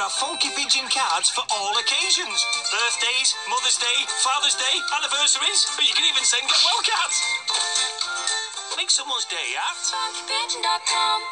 There are funky pigeon cards for all occasions. Birthdays, Mother's Day, Father's Day, anniversaries, or you can even send get well cards. Make someone's day at funkypigeon.com.